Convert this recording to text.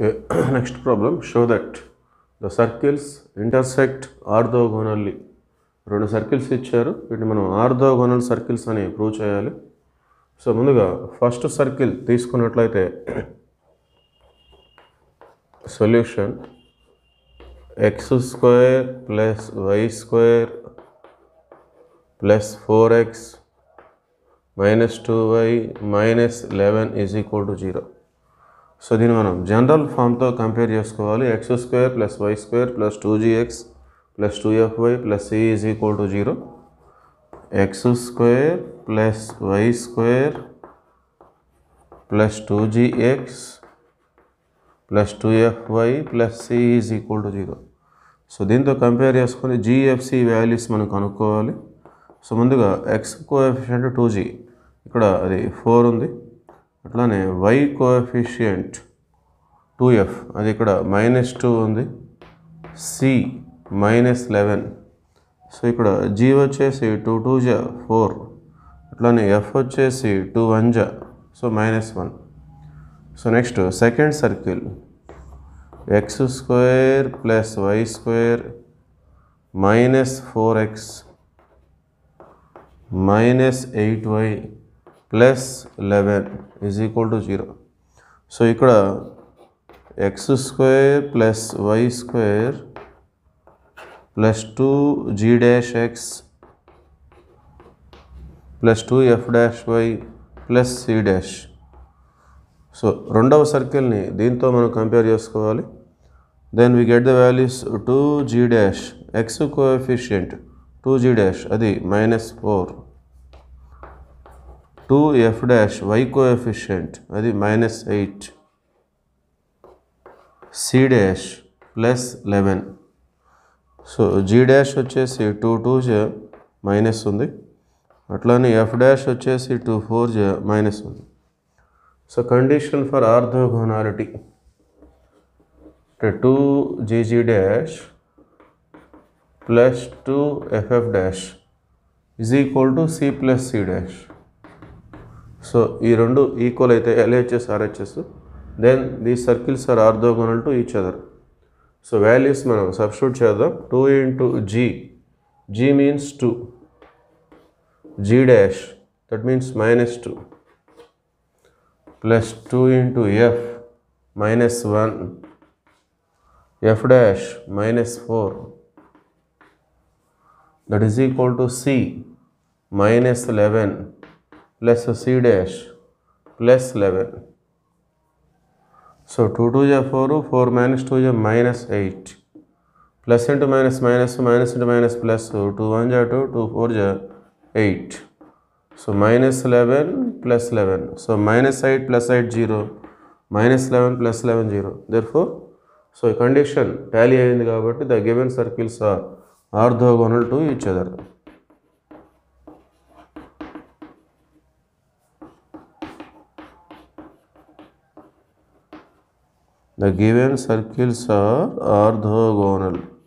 Next next problem. Show that the circles intersect orthogonally. రెండు circles ఇచ్చారు. వీటిని మనం ఆర్థోగోనల్ సర్కిల్స్ అని ప్రూవ్ చేయాలి. సో ముందుగా ఫస్ట్ సర్కిల్ తీసుకున్నట్లయితే solution x square plus y square plus four x minus two y minus eleven is equal to zero so దీన్ని మనం జనరల్ ఫామ్తో కంపేర్ చేసుకోవాలి. X square plus y square plus two g x plus two f y plus c is equal to zero. X square plus y square plus two g x plus two f y plus c is equal to zero. So దీంతో compare చేసుకొని జీఎఫ్సి values మనం కనుక్కోవాలి. So ముందుగా X coefficient two G. ఇక్కడ అది four ఉంది. అట్లానే వై కోఎఫిషియంట్ టూ ఎఫ్ అది ఇక్కడ మైనస్ టూ ఉంది. సి మైనస్ లెవెన్ సో ఇక్కడ జీ వచ్చేసి టూ టూ జా ఫోర్ అట్లానే ఎఫ్ వచ్చేసి టూ వన్ జ so minus one so next second circle x square plus y square minus four x minus eight y plus eleven is equal to zero. So ఇక్కడ x square plus y square plus two g dash x plus two f dash y plus c dash. So రెండవ సర్కిల్ని దీంతో మనం compare చేసుకోవాలి. Then we get the values two g dash x coefficient two g dash అది minus four two f dash y coefficient అది minus eight c dash plus eleven so g dash వచ్చేసి two two జ minus ఉంది అట్లానే f dash వచ్చేసి two four జ minus ఉంది so condition for orthogonality two g g dash plus two f f dash is equal to c plus c dash so ఈ రెండు equal అయితే LHS RHS then the circles are orthogonal to each other so values మనం substitute చేద్దాం. Two into g g means two g dash that means minus two plus two into f minus one f dash minus four that is equal to c minus eleven plus c dash plus eleven so two two జా four four minus two జా minus eight plus into minus minus minus into minus plus two one జా two two four జా eight so minus eleven plus eleven so minus eight plus eight zero minus eleven plus eleven zero therefore so ఈ condition tally అయింది కాబట్టి the given circles are orthogonal to each The given circles are orthogonal.